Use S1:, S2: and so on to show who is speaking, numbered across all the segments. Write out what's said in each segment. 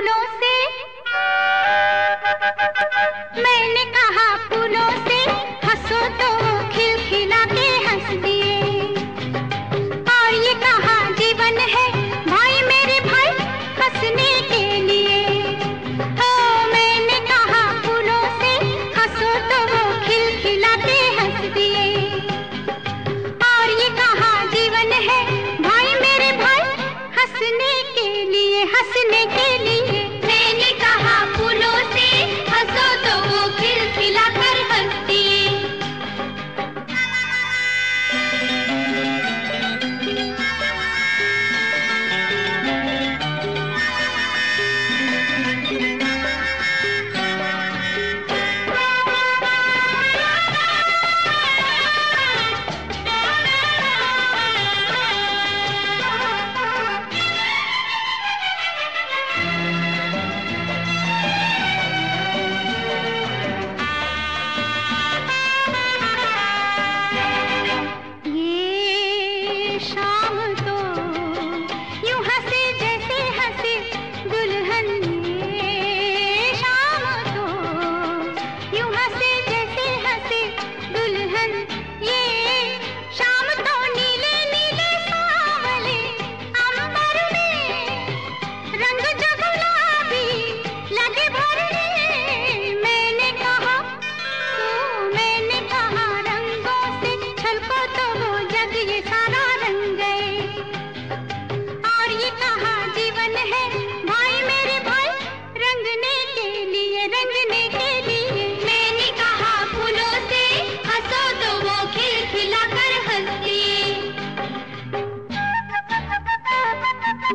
S1: फूलों से। मैंने कहा, फूलों से हंसो तो खिलखिला के हंस दिए और ये कहा, जीवन है भाई मेरे भाई हंसने के लिए। ओ, मैंने कहा, फूलों से हंसो तो खिलखिला के हंस दिए और ये कहा, जीवन है भाई मेरे भाई हंसने के लिए, हंसने के கண்ணன்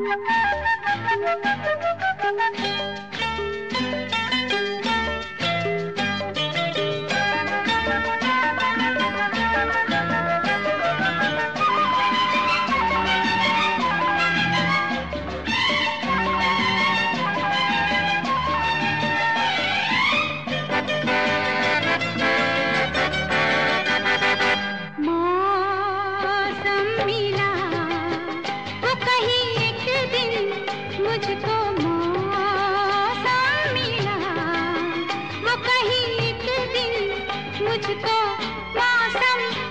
S1: Thank you. मुझको मौसम